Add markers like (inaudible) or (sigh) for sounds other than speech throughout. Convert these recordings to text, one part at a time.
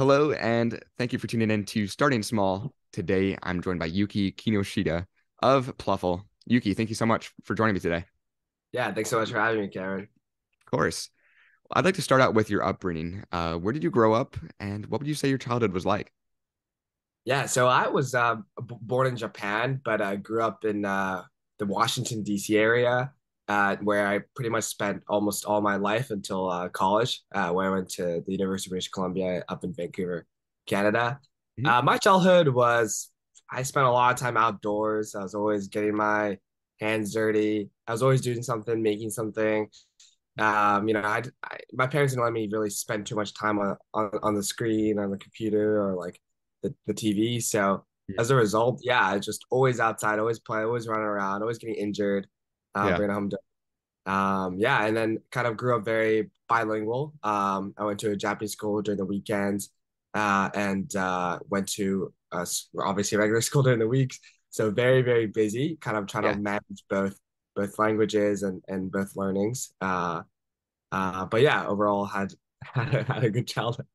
Hello, and thank you for tuning in to Starting Small. Today, I'm joined by Yuki Kinoshita of Plufl. Yuki, thank you so much for joining me today. Yeah, thanks so much for having me, Cameron. Of course. I'd like to start out with your upbringing. Uh, where did you grow up, and what would you say your childhood was like? Yeah, so I was uh, b- born in Japan, but I grew up in uh, the Washington, D.C. area, uh, where I pretty much spent almost all my life until uh, college, uh, where I went to the University of British Columbia up in Vancouver, Canada. Mhm. Uh, my childhood was, I spent a lot of time outdoors. I was always getting my hands dirty. I was always doing something, making something. Um, you know, I, I my parents didn't let me really spend too much time on, on, on the screen, on the computer, or like the, the TV. So Yeah. as a result, yeah, I just always outside, always play, always running around, always getting injured, uh, Yeah. bringing home. Um, yeah, and then kind of grew up very bilingual. Um, I went to a Japanese school during the weekends, uh, and uh, went to s- obviously regular (laughs) school during the weeks. So very, very busy, kind of trying Yeah. to manage both both languages and and both learnings. Uh, uh, but yeah, overall had had (laughs) a, had a good childhood.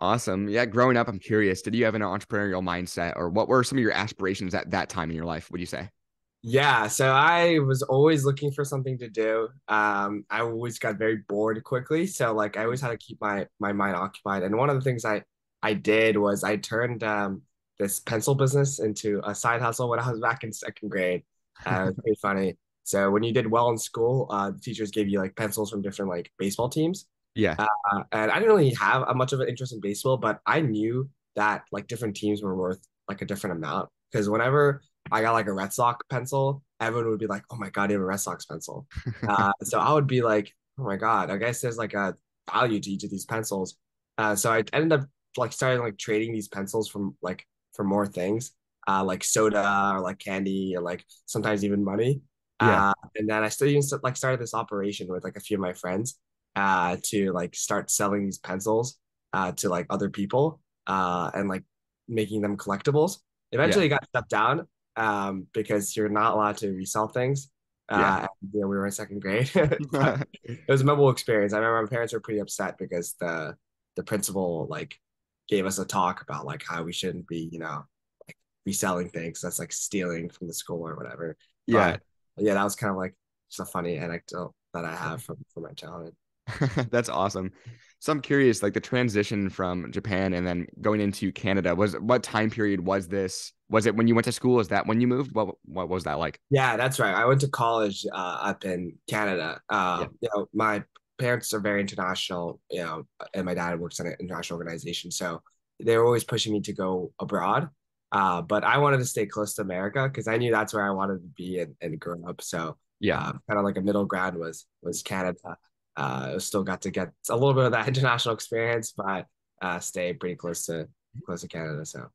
Awesome. Yeah, growing up, I'm curious, did you have an entrepreneurial mindset, or what were some of your aspirations at that time in your life, would you say? Yeah, so I was always looking for something to do. Um, I always got very bored quickly, so like I always had to keep my my mind occupied. And one of the things I I did was I turned um this pencil business into a side hustle when I was back in second grade. Uh, it was pretty funny. So when you did well in school, uh, the teachers gave you like pencils from different like baseball teams. Yeah. Uh, and I didn't really have a much of an interest in baseball, but I knew that like different teams were worth like a different amount because whenever I got like a Red Sox pencil, everyone would be like, "Oh my God, you have a Red Sox pencil." (laughs) Uh, so I would be like, "Oh my God, I guess there's like a value to each of these pencils." Uh, so I ended up like starting like trading these pencils from like for more things, uh, like soda or like candy or like sometimes even money. Yeah. Uh, and then I still even like started this operation with like a few of my friends uh, to like start selling these pencils uh, to like other people uh, and like making them collectibles. Eventually, it got shut down um, because you're not allowed to resell things. Uh, Yeah. and, you know, we were in second grade. (laughs) (laughs) it was a memorable experience. I remember my parents were pretty upset because the the principal like gave us a talk about like how we shouldn't be, you know, like reselling things. That's like stealing from the school or whatever. yeah. But yeah, that was kind of like just a funny anecdote that I have from, from my childhood. (laughs) That's awesome. So I'm curious, like the transition from Japan and then going into Canada was what time period was this? Was it when you went to school? Is that when you moved? What what was that like? Yeah, that's right. I went to college uh, up in Canada. Uh, Yeah. You know, my parents are very international, you know, and my dad works in an international organization. So they were always pushing me to go abroad. Uh, but I wanted to stay close to America because I knew that's where I wanted to be and, and grow up. So Yeah. uh, kind of like a middle ground was was Canada. Uh, still got to get a little bit of that (laughs) international experience, but uh, stay pretty close to close to Canada. So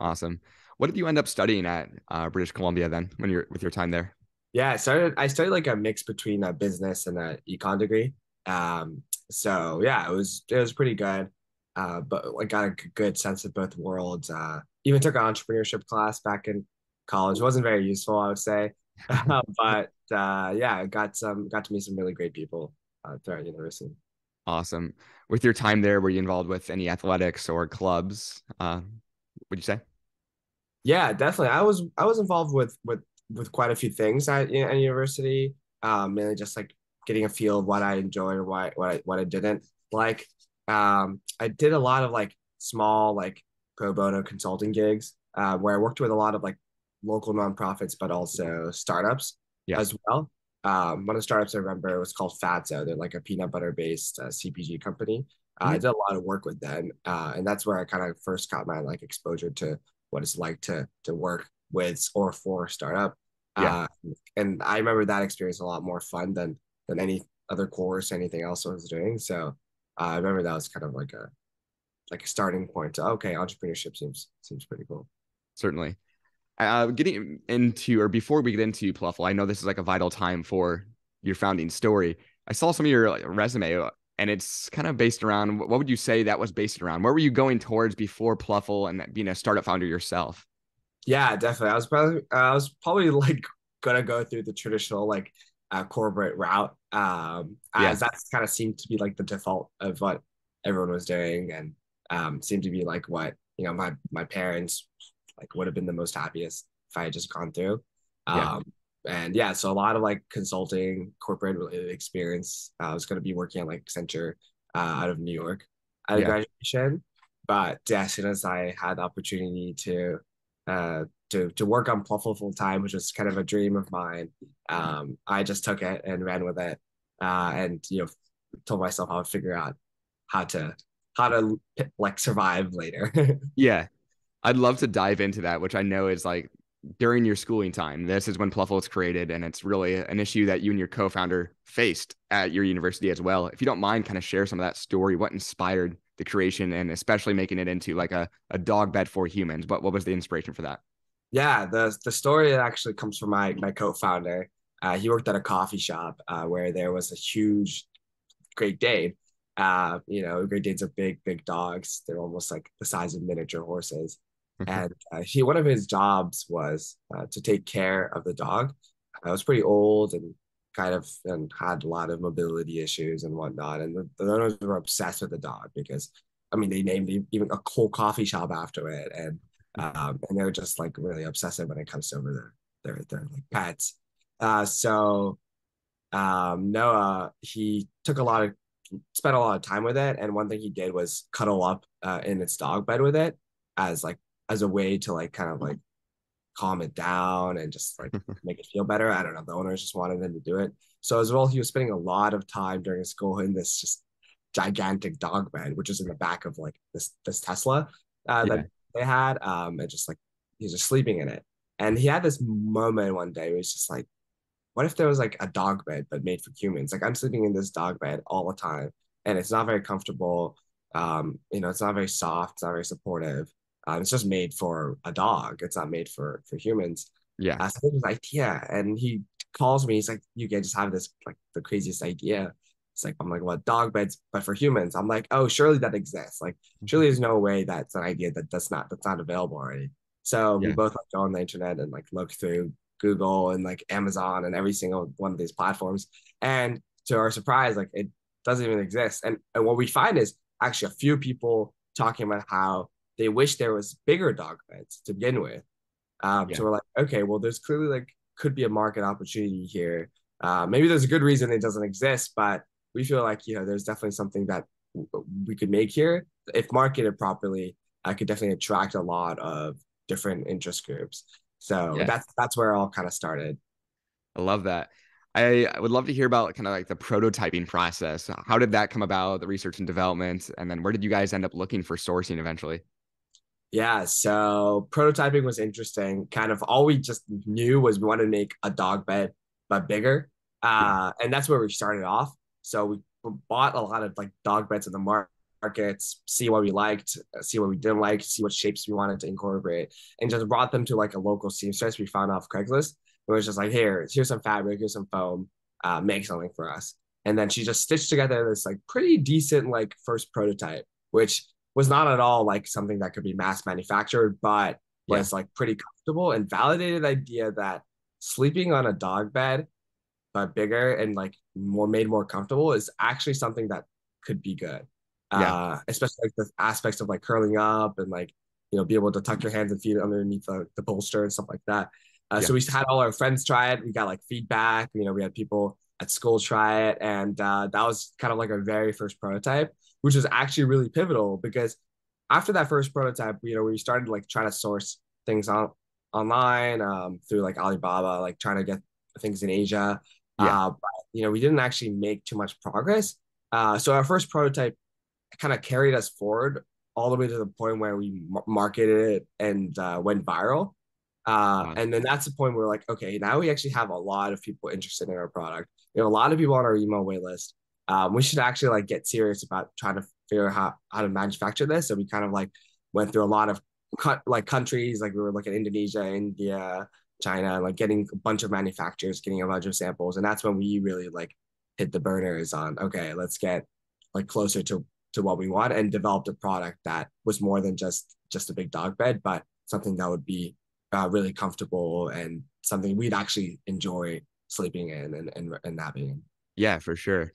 Awesome. What did you end up studying at uh, British Columbia then when you're with your time there? Yeah, I started I studied like a mix between a business and a econ degree. Um, so yeah, it was it was pretty good. Uh, but I got a good sense of both worlds. Uh, even took an entrepreneurship class back in college. It wasn't very useful, I would say. (laughs) but uh, yeah, got some got to meet some really great people throughout university. Awesome. With your time there, were you involved with any athletics or clubs? Uh, would you say? Yeah, definitely. I was I was involved with with with quite a few things at, at university. Um, mainly just like getting a feel of what I enjoyed or what what I what I didn't like. Um, I did a lot of like small like pro bono consulting gigs uh, where I worked with a lot of like local nonprofits, but also startups Yeah. as well. Um, one of the startups I remember was called Fatso. They're like a peanut butter based uh, CPG company. Uh, I Mhm. did a lot of work with them, uh, and that's where I kind of first got my like exposure to what it's like to to work with or for a startup. Yeah. Uh, and I remember that experience a lot more fun than than any other course, anything else I was doing. So uh, I remember that was kind of like a like a starting point to okay, entrepreneurship seems seems pretty cool. Certainly. Uh, getting into or before we get into Plufl, I know this is like a vital time for your founding story. I saw some of your like, resume and it's kind of based around what would you say that was based around? Where were you going towards before Plufl and being a startup founder yourself? Yeah, definitely. I was probably I was probably (laughs) like gonna go through the traditional like uh, corporate route, um, Yeah. as that kind of seemed to be like the default of what everyone was doing, and um, seemed to be like what you know my my parents like would have been the most happiest if I had just gone through. Yeah. Um, and yeah, so a lot of like consulting, corporate related experience. Uh, I was going to be working at like Accenture uh, out of New York at yeah. graduation, but yeah, as soon as I had the opportunity to uh, to to work on Plufl full time, which was kind of a dream of mine, um, I just took it and ran with it, uh, and you know, told myself I would figure out how to how to like survive later. (laughs) yeah, I'd love to dive into that, which I know is like during your schooling time. This is when Plufl was created, and it's really an issue that you and your co-founder faced at your university as well. If you don't mind, kind of share some of that story. What inspired the creation, and especially making it into like a, a dog bed for humans? What what was the inspiration for that? Yeah, the the story actually comes from my my co-founder. Uh, he worked at a coffee shop uh, where there was a huge Great Dane. Uh, you know, Great Danes are big, big dogs. They're almost like the size of miniature horses. Mm-hmm. and uh, he one of his jobs was uh, to take care of the dog. I was pretty old and kind of and had a lot of mobility issues and whatnot. And the, the owners were obsessed with the dog because, I mean, they named even a cool coffee shop after it, and um, and they're just like really obsessive when it comes to their their their like pets. Uh, so um, Noah he took a lot of spent a lot of time with it, and one thing he did was cuddle up uh, in its dog bed with it as like as a way to like kind of like calm it down and just like (laughs) make it feel better. I don't know. The owners just wanted him to do it. So as well, he was spending a lot of time during his school in this just gigantic dog bed, which is in the back of like this this Tesla uh, yeah. that they had, um, and just like he's just sleeping in it. And he had this moment one day where he's just like, what if there was like a dog bed but made for humans? Like I'm sleeping in this dog bed all the time, and it's not very comfortable. Um, you know, it's not very soft, it's not very supportive. Um, it's just made for a dog. It's not made for for humans. Yeah. Uh, so like, yeah, and he calls me. He's like, "You can just have this like the craziest idea." It's like I'm like, "What dog beds, but for humans?" I'm like, "Oh, surely that exists. Like, surely there's no way that's an idea that that's not that's not available already." So yeah. we both like go on the internet and like look through Google and like Amazon and every single one of these platforms. And to our surprise, like it doesn't even exist. And, and what we find is actually a few people talking about how they wish there was bigger dog beds to begin with. Um, yeah. So we're like, okay, well, there's clearly like could be a market opportunity here. Uh, maybe there's a good reason it doesn't exist, but we feel like you know there's definitely something that we could make here if marketed properly. I could definitely attract a lot of different interest groups. So yeah. that's that's where it all kind of started. I love that. I, would love to hear about kind of like the prototyping process. How did that come about, the research and development, and then where did you guys end up looking for sourcing eventually? Yeah, so prototyping was interesting. Kind of all we just knew was we wanted to make a dog bed, but bigger. Uh, and that's where we started off. So we bought a lot of like dog beds in the markets, see what we liked, see what we didn't like, see what shapes we wanted to incorporate, and just brought them to like a local seamstress we found off Craigslist. It was just like, here, here's some fabric, here's some foam, uh, make something for us. And then she just stitched together this like pretty decent like first prototype, which was not at all like something that could be mass manufactured, but yeah. was like pretty comfortable and validated idea that sleeping on a dog bed, but bigger and like more made more comfortable is actually something that could be good. Yeah. Uh, especially like the aspects of like curling up and like, you know, be able to tuck your hands and feet underneath the, the bolster and stuff like that. Uh, yeah. So we had all our friends try it. We got like feedback. You know, we had people at school try it, and uh, that was kind of like our very first prototype which was actually really pivotal because after that first prototype, you know, we started like trying to source things on online um, through like Alibaba, like trying to get things in Asia. Yeah. Uh, but, you know, we didn't actually make too much progress. Uh, so our first prototype kind of carried us forward all the way to the point where we marketed it and uh, went viral. Uh, and then that's the point where we're like, okay, now we actually have a lot of people interested in our product. We have a lot of people on our email wait list um, we should actually like get serious about trying to figure out how, how to manufacture this. So we kind of like went through a lot of cut like countries, like we were looking at Indonesia, India, China, like getting a bunch of manufacturers, getting a bunch of samples. And that's when we really like hit the burners on, okay, let's get like closer to, to what we want and developed a product that was more than just, just a big dog bed, but something that would be uh, really comfortable and something we'd actually enjoy sleeping in and, and, and napping in. Yeah, for sure.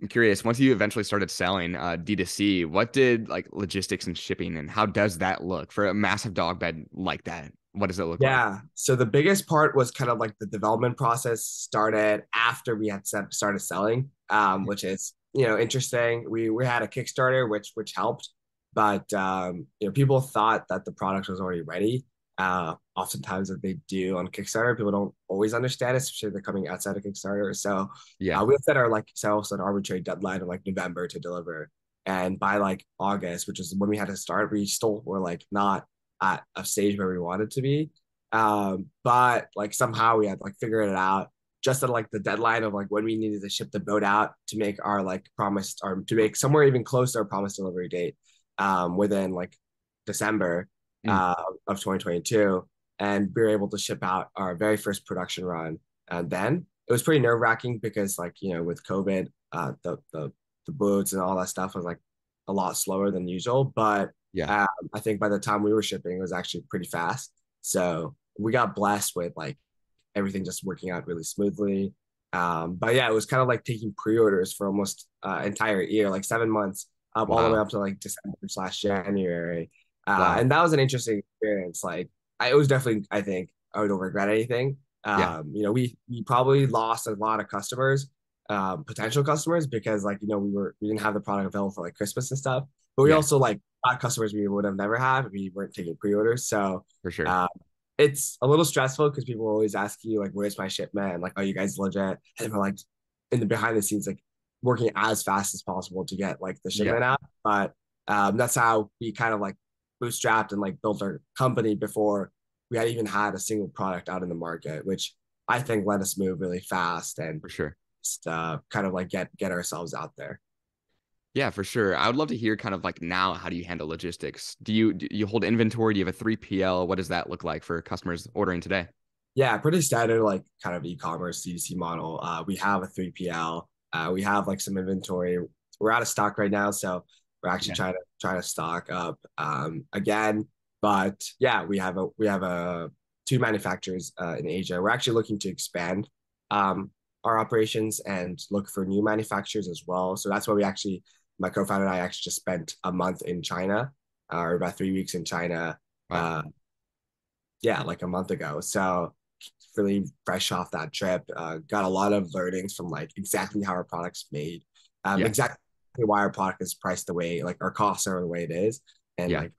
I'm curious, once you eventually started selling uh, D2C, what did like logistics and shipping and how does that look for a massive dog bed like that? What does it look yeah. like? Yeah. So the biggest part was kind of like the development process started after we had started selling, um, which is you know interesting. We we had a Kickstarter which which helped, but um, you know people thought that the product was already ready. Uh, oftentimes that they do on Kickstarter, people don't always understand, it, especially if they're coming outside of Kickstarter. So yeah, uh, we set our like selves an arbitrary deadline of like November to deliver, and by like August, which is when we had to start, we still were like not at a stage where we wanted to be. Um, but like somehow we had like figured it out just at like the deadline of like when we needed to ship the boat out to make our like promised or to make somewhere even close to our promised delivery date um, within like December mm. uh, of 2022. And we were able to ship out our very first production run. And then it was pretty nerve wracking because like, you know, with COVID, uh, the, the, the boats and all that stuff was like a lot slower than usual. But yeah. Um, I think by the time we were shipping, it was actually pretty fast. So we got blessed with like everything just working out really smoothly. Um, but yeah, it was kind of like taking pre-orders for almost uh, entire year, like seven months, up wow. all the way up to like December slash January. Uh, wow. And that was an interesting experience. Like, I, it was definitely, I think, I don't regret anything. Um, yeah. You know, we we probably lost a lot of customers, um, potential customers, because like you know we were we didn't have the product available for like Christmas and stuff. But we yeah. also like got customers we would have never had if we weren't taking pre-orders. So for sure. Um, it's a little stressful because people always ask you like, "Where's my shipment?" And like, "Are you guys legit?" And we're like, in the behind the scenes, like working as fast as possible to get like the shipment yeah. out. But um, that's how we kind of like bootstrapped and like built our company before we had even had a single product out in the market, which I think let us move really fast and for sure, just uh, kind of like get get ourselves out there. Yeah, for sure. I would love to hear kind of like now, how do you handle logistics? Do you do you hold inventory? Do you have a 3PL? What does that look like for customers ordering today? Yeah, pretty standard, like kind of e-commerce D2C model. Uh, we have a 3PL. Uh, we have like some inventory. We're out of stock right now, so we're actually yeah. trying to trying to stock up um, again. But yeah, we have a we have a two manufacturers uh, in Asia. We're actually looking to expand um, our operations and look for new manufacturers as well. So that's why we actually my co-founder and I actually just spent a month in China, uh, or about three weeks in China. Wow. Uh, yeah, like a month ago. So really fresh off that trip, uh, got a lot of learnings from like exactly how our product's made, um, yeah. exactly why our product is priced the way, like our costs are the way it is, and yeah. like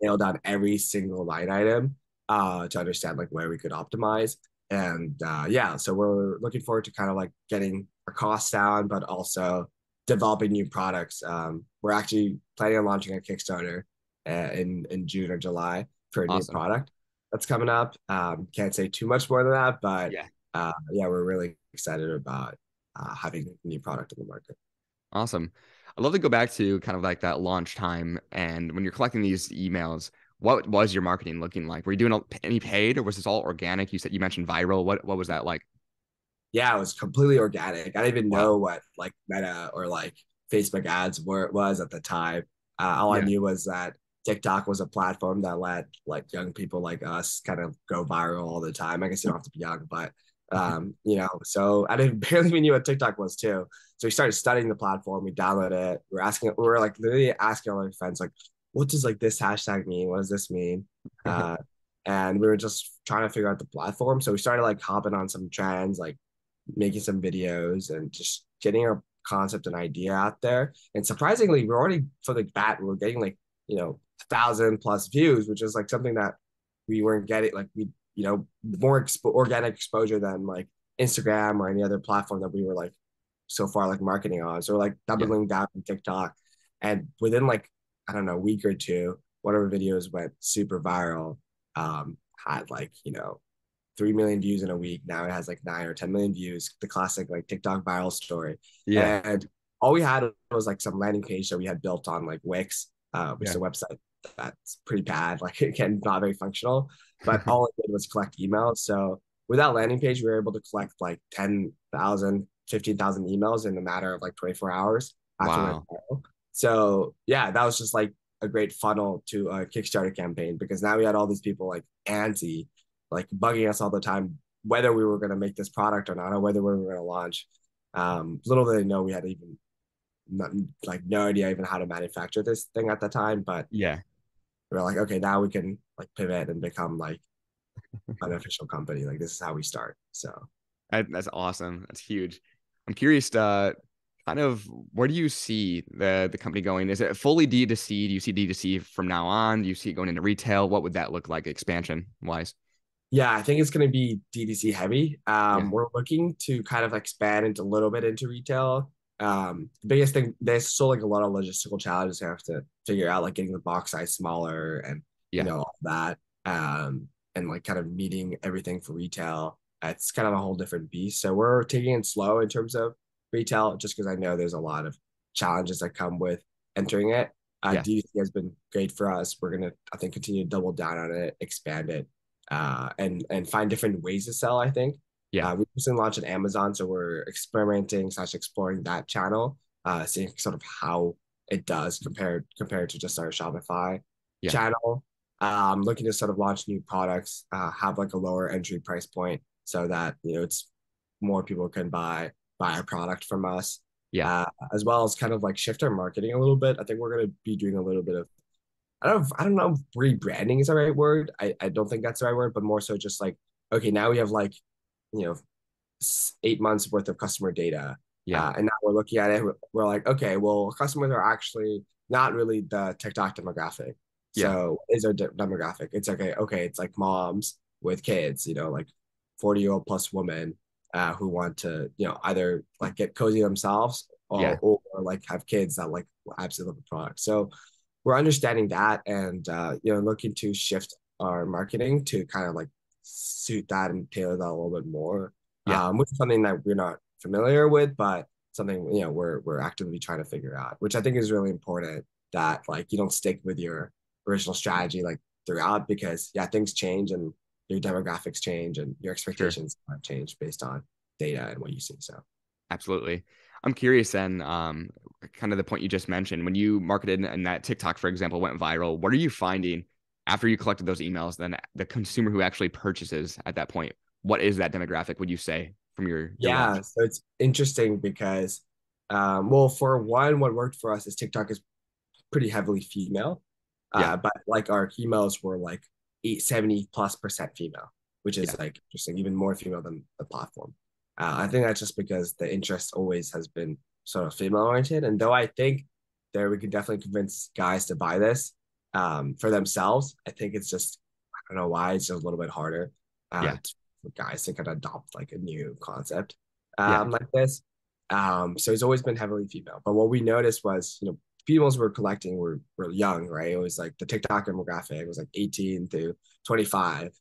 nailed down every single line item uh, to understand like where we could optimize. And uh, yeah, so we're looking forward to kind of like getting our costs down, but also developing new products. Um, we're actually planning on launching a Kickstarter uh, in in June or July for a awesome. new product that's coming up. Um, can't say too much more than that, but yeah, uh, yeah, we're really excited about uh, having a new product in the market. Awesome. I'd love to go back to kind of like that launch time and when you're collecting these emails. What was your marketing looking like? Were you doing any paid or was this all organic? You said you mentioned viral. What what was that like? yeah, it was completely organic. I didn't even know what like Meta or like Facebook ads were it was at the time. Uh, all yeah. I knew was that TikTok was a platform that let like young people like us kind of go viral all the time. I guess you don't have to be young, but (laughs) um, you know, so I didn't (laughs) barely even knew what TikTok was too. So we started studying the platform. We downloaded it. We are asking. We were like literally asking all our friends like, what does like this hashtag mean? What does this mean? (laughs) Uh, and we were just trying to figure out the platform. So we started like hopping on some trends, like making some videos and just getting our concept and idea out there. And surprisingly, we're already for the bat, we're getting like, you know, a thousand plus views, which is like something that we weren't getting like we, you know, more expo- organic exposure than like Instagram or any other platform that we were like so far like marketing on. So we're like doubling yeah. down on TikTok. And within like, I don't know, a week or two, one of our videos went super viral. Um, had like, you know, 3 million views in a week. Now it has like nine or 10 million views, the classic like TikTok viral story. Yeah. And all we had was like some landing page that we had built on like Wix, uh, which yeah. is a website that's pretty bad. (laughs) Like again, not very functional, but (laughs) all it did was collect emails. So with that landing page, we were able to collect like 10,000, 15,000 emails in a matter of like 24 hours. wow. So yeah, that was just like a great funnel to a Kickstarter campaign because now we had all these people like antsy like bugging us all the time whether we were going to make this product or not, or whether we were going to launch. Um, little did they know we had even not, like no idea even how to manufacture this thing at the time, but yeah, we are like, okay, now we can like pivot and become like (laughs) an official company. Like this is how we start. So that's awesome. That's huge. I'm curious, uh, kind of where do you see the the company going? Is it fully D2C? Do you see D2C from now on? Do you see it going into retail? What would that look like expansion wise? Yeah, I think it's going to be DTC heavy. Um, yeah. We're looking to kind of expand into a little bit into retail. Um, the biggest thing, there's still like a lot of logistical challenges I have to figure out, like getting the box size smaller and yeah. you know all that, um, and like kind of meeting everything for retail. It's kind of a whole different beast. So we're taking it slow in terms of retail, just because I know there's a lot of challenges that come with entering it. Uh, yeah. DTC has been great for us. We're gonna, I think, continue to double down on it, expand it, uh, and and find different ways to sell. I think. Yeah, uh, we recently launched on Amazon, so we're experimenting slash exploring that channel, uh, seeing sort of how it does compared compared to just our Shopify yeah. channel. Um, looking to sort of launch new products, uh, have like a lower entry price point, so that you know it's more people can buy buy a product from us. Yeah, uh, as well as kind of like shift our marketing a little bit. I think we're going to be doing a little bit of I don't I don't know if rebranding is the right word. I, I don't think that's the right word, but more so just like, okay, now we have like, you know, eight months worth of customer data. Yeah. Uh, and now we're looking at it. We're like, okay, well, customers are actually not really the TikTok demographic. Yeah. So is our de- demographic? It's okay. Okay. It's like moms with kids, you know, like 40 year old plus women uh, who want to, you know, either like get cozy themselves or, yeah. or, or like have kids that like absolutely love the product. So we're understanding that and uh, you know looking to shift our marketing to kind of like suit that and tailor that a little bit more yeah. um, which is something that we're not familiar with but something you know we're we're actively trying to figure out which i think is really important that like you don't stick with your original strategy like throughout because yeah things change and your demographics change and your expectations sure. have changed based on data and what you see so absolutely I'm curious then, um, kind of the point you just mentioned when you marketed and that TikTok, for example, went viral. What are you finding after you collected those emails? Then the consumer who actually purchases at that point, what is that demographic? Would you say from your, your yeah? Launch? So it's interesting because, um, well, for one, what worked for us is TikTok is pretty heavily female, uh, yeah. but like our emails were like eight, 70 plus percent female, which is yeah. like interesting, even more female than the platform. Uh, I think that's just because the interest always has been sort of female oriented. And though I think there we can definitely convince guys to buy this um, for themselves, I think it's just, I don't know why, it's just a little bit harder uh, yeah. for guys to kind of adopt like a new concept um, yeah. like this. Um, so it's always been heavily female. But what we noticed was, you know, females were collecting were, were young, right? It was like the TikTok demographic was like 18 to 25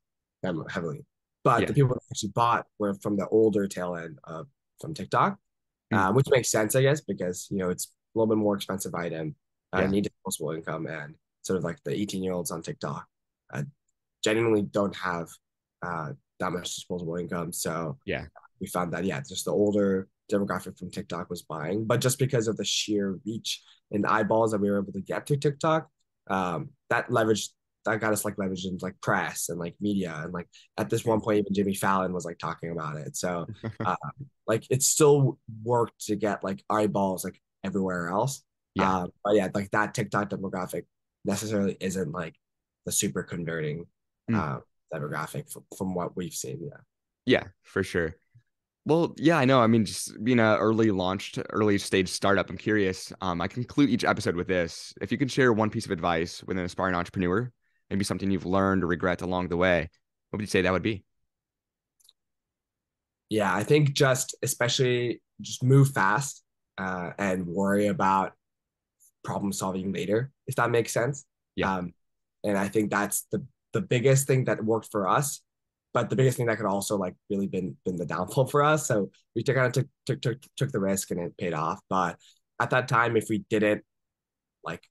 heavily. But yeah. the people that actually bought were from the older tail end of from TikTok, mm-hmm. uh, which makes sense, I guess, because you know it's a little bit more expensive item. I yeah. need disposable income, and sort of like the 18 year olds on TikTok uh, genuinely don't have uh, that much disposable income. So yeah, we found that yeah, just the older demographic from TikTok was buying, but just because of the sheer reach and eyeballs that we were able to get through TikTok, um, that leveraged that got us like leverage in like press and like media and like at this one point even Jimmy Fallon was like talking about it. So (laughs) um, like it still worked to get like eyeballs like everywhere else. Yeah. Um, but yeah, like that TikTok demographic necessarily isn't like the super converting mm. uh, demographic from, from what we've seen. Yeah. Yeah, for sure. Well, yeah, I know. I mean, just being an early launched, early stage startup, I'm curious. Um, I conclude each episode with this. If you could share one piece of advice with an aspiring entrepreneur maybe something you've learned or regret along the way, what would you say that would be? Yeah, I think just especially just move fast uh, and worry about problem solving later, if that makes sense. Yeah. Um, and I think that's the the biggest thing that worked for us, but the biggest thing that could also like really been been the downfall for us. So we took kind of took, took took took the risk and it paid off. But at that time, if we didn't like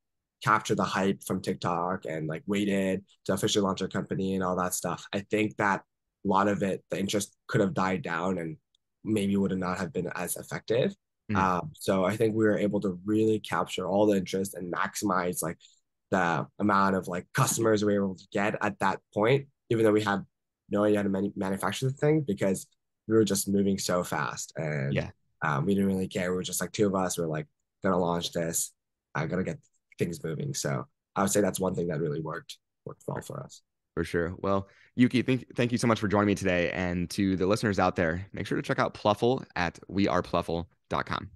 capture the hype from TikTok and like waited to officially launch our company and all that stuff. I think that a lot of it, the interest could have died down and maybe would have not have been as effective. Mm. Um, so I think we were able to really capture all the interest and maximize like the amount of like customers we were able to get at that point, even though we had no idea how to manu- manufacture the thing because we were just moving so fast and yeah. Um, we didn't really care. We were just like two of us. We are like, gonna launch this. I gotta get things moving. So I would say that's one thing that really worked worked well for us. For sure. Well, Yuki, thank thank you so much for joining me today. And to the listeners out there, make sure to check out Plufl at weareplufl.com.